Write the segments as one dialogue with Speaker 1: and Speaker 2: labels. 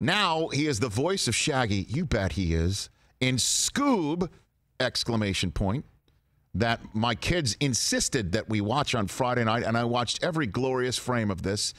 Speaker 1: Now he is the voice of Shaggy. You bet he is. In Scoob! Exclamation point. That my kids insisted that we watch on Friday night, and I watched every glorious frame of this.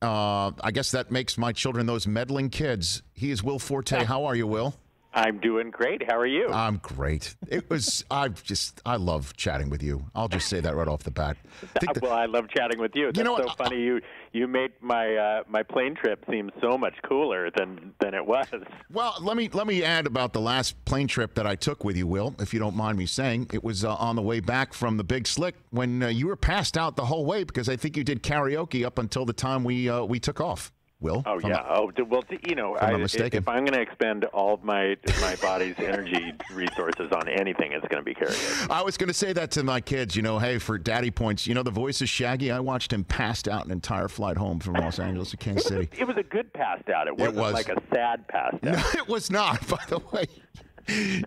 Speaker 1: Uh, I guess that makes my children those meddling kids. He is Will Forte. How are you, Will?
Speaker 2: I'm doing great. How are you?
Speaker 1: I'm great. It was. I just. I love chatting with you. I'll just say that right off the bat.
Speaker 2: That- well, I love chatting with you. That's
Speaker 1: You know
Speaker 2: so
Speaker 1: what?
Speaker 2: funny. You you made my uh, my plane trip seem so much cooler than than it was.
Speaker 1: Well, let me let me add about the last plane trip that I took with you, Will, if you don't mind me saying. It was uh, on the way back from the Big Slick when uh, you were passed out the whole way because I think you did karaoke up until the time we uh, we took off. Will?
Speaker 2: Oh
Speaker 1: if I'm
Speaker 2: yeah. Oh well, you know,
Speaker 1: I'm
Speaker 2: I, if,
Speaker 1: mistaken.
Speaker 2: if I'm going to expend all of my my body's energy resources on anything, it's going to be karaoke.
Speaker 1: I was going to say that to my kids. You know, hey, for daddy points, you know, the voice is Shaggy. I watched him passed out an entire flight home from Los Angeles to Kansas
Speaker 2: It was,
Speaker 1: City.
Speaker 2: it was a good passed out. It wasn't
Speaker 1: was.
Speaker 2: like a sad passed out.
Speaker 1: No, it was not. By the way,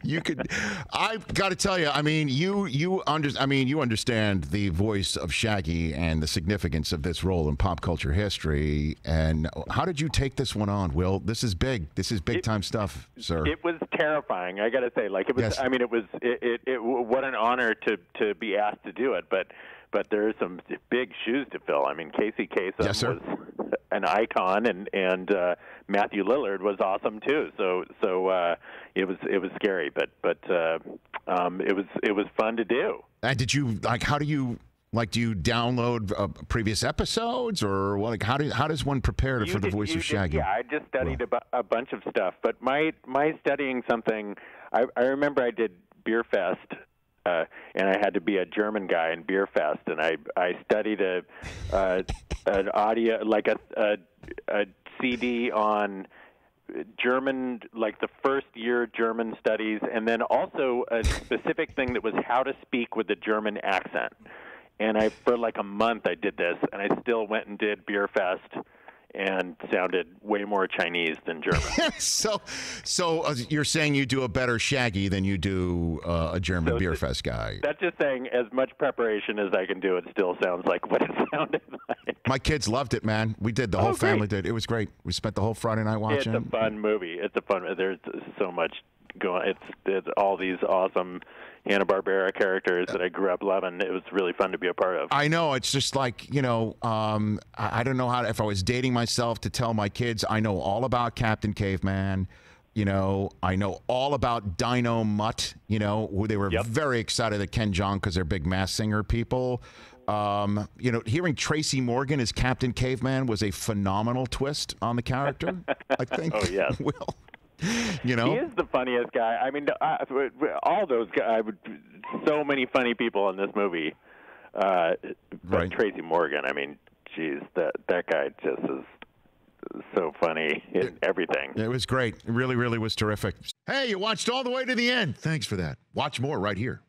Speaker 1: you could. I've got to tell you. I mean, you you under. I mean, you understand the voice of Shaggy and the significance of this role in pop culture history. And how did you take this one on, Will? This is big. This is big time stuff, sir.
Speaker 2: It was terrifying. I got to say, like it was.
Speaker 1: Yes.
Speaker 2: I mean, it was. It, it, it. What an honor to to be asked to do it. But but there are some big shoes to fill. I mean, Casey Kasem
Speaker 1: Yes, sir.
Speaker 2: was an icon, and and uh, Matthew Lillard was awesome too. So so uh, it was it was scary, but but uh, um, it was it was fun to do.
Speaker 1: and did you like? How do you? Like, do you download uh, previous episodes, or what, like, how do how does one prepare
Speaker 2: You
Speaker 1: for the
Speaker 2: did-
Speaker 1: voice
Speaker 2: you
Speaker 1: of
Speaker 2: did-
Speaker 1: Shaggy?
Speaker 2: yeah, I just studied a, bu- a bunch of stuff, but my my studying something. I, I remember I did Beerfest, uh, and I had to be a German guy in Beerfest, and I I studied a uh, an audio like a, a a CD on. German, like the first year German studies, and then also a specific thing that was how to speak with the German accent. And I, for like a month, I did this, and I still went and did Beerfest, and sounded way more Chinese than German.
Speaker 1: so, so uh, you're saying you do a better Shaggy than you do uh, a German
Speaker 2: So
Speaker 1: beer
Speaker 2: th-
Speaker 1: fest guy.
Speaker 2: That's just saying, as much preparation as I can do, it still sounds like what it sounded like.
Speaker 1: My kids loved it, man. We did. The
Speaker 2: Oh,
Speaker 1: whole
Speaker 2: great.
Speaker 1: family did. It was great. We spent the whole Friday night watching.
Speaker 2: It's a fun movie. It's a fun. There's so much going. It's, it's all these awesome Hanna Barbera characters that I grew up loving. It was really fun to be a part of.
Speaker 1: I know. It's just like you know. Um, I, I don't know how. To, if I was dating myself to tell my kids, I know all about Captain Caveman. You know, I know all about Dynomutt. You know, who they were
Speaker 2: Yep.
Speaker 1: very excited at Ken Jeong because they're big Masked Singer people. Um, you know, hearing Tracy Morgan as Captain Caveman was a phenomenal twist on the character. I think.
Speaker 2: Oh, yes.
Speaker 1: Will. You know.
Speaker 2: He is the funniest guy. I mean, I, all those guys. So many funny people in this movie. Uh, but
Speaker 1: Right.
Speaker 2: Tracy Morgan. I mean, geez, that that guy just is so funny in everything.
Speaker 1: It was great. It really, really was terrific. Hey, you watched all the way to the end. Thanks for that. Watch more right here.